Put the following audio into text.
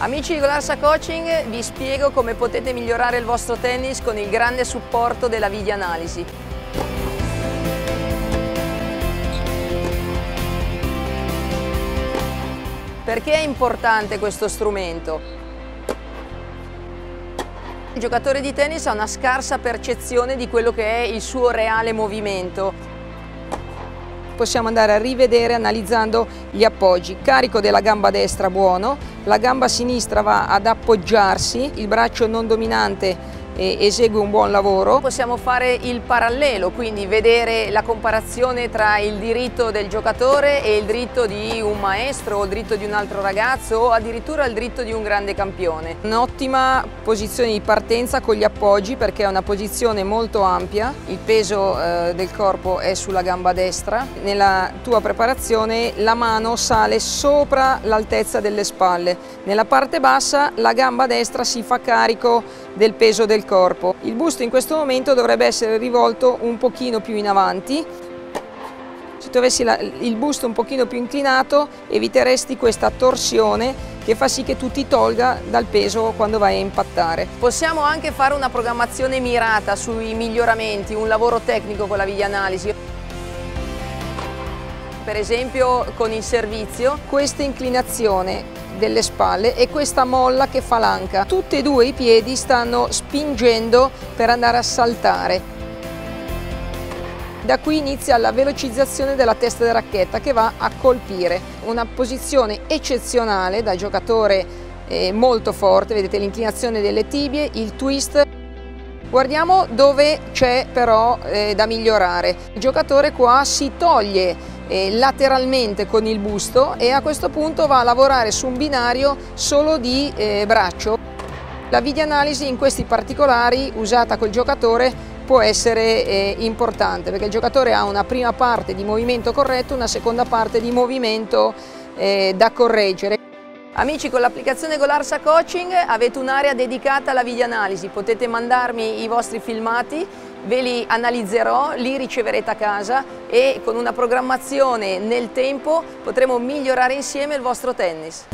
Amici di Golarsa Coaching, vi spiego come potete migliorare il vostro tennis con il grande supporto della videoanalisi. Perché è importante questo strumento? Il giocatore di tennis ha una scarsa percezione di quello che è il suo reale movimento possiamo andare a rivedere analizzando gli appoggi. Carico della gamba destra buono, la gamba sinistra va ad appoggiarsi, il braccio non dominante esegue un buon lavoro. Possiamo fare il parallelo, quindi vedere la comparazione tra il diritto del giocatore e il diritto di un maestro o il diritto di un altro ragazzo o addirittura il diritto di un grande campione. Un'ottima posizione di partenza con gli appoggi perché è una posizione molto ampia, il peso eh, del corpo è sulla gamba destra. Nella tua preparazione la mano sale sopra l'altezza delle spalle, nella parte bassa la gamba destra si fa carico del peso del corpo. Il busto in questo momento dovrebbe essere rivolto un pochino più in avanti. Se tu avessi la, il busto un pochino più inclinato eviteresti questa torsione che fa sì che tu ti tolga dal peso quando vai a impattare. Possiamo anche fare una programmazione mirata sui miglioramenti, un lavoro tecnico con la videoanalisi per esempio con il servizio, questa inclinazione delle spalle e questa molla che fa l'anca. Tutti e due i piedi stanno spingendo per andare a saltare. Da qui inizia la velocizzazione della testa della racchetta che va a colpire. Una posizione eccezionale da giocatore eh, molto forte, vedete l'inclinazione delle tibie, il twist. Guardiamo dove c'è però eh, da migliorare. Il giocatore qua si toglie lateralmente con il busto e a questo punto va a lavorare su un binario solo di eh, braccio. La videoanalisi in questi particolari usata col giocatore può essere eh, importante perché il giocatore ha una prima parte di movimento corretto, una seconda parte di movimento eh, da correggere. Amici, con l'applicazione Golarsa Coaching avete un'area dedicata alla videoanalisi, potete mandarmi i vostri filmati ve li analizzerò, li riceverete a casa e con una programmazione nel tempo potremo migliorare insieme il vostro tennis.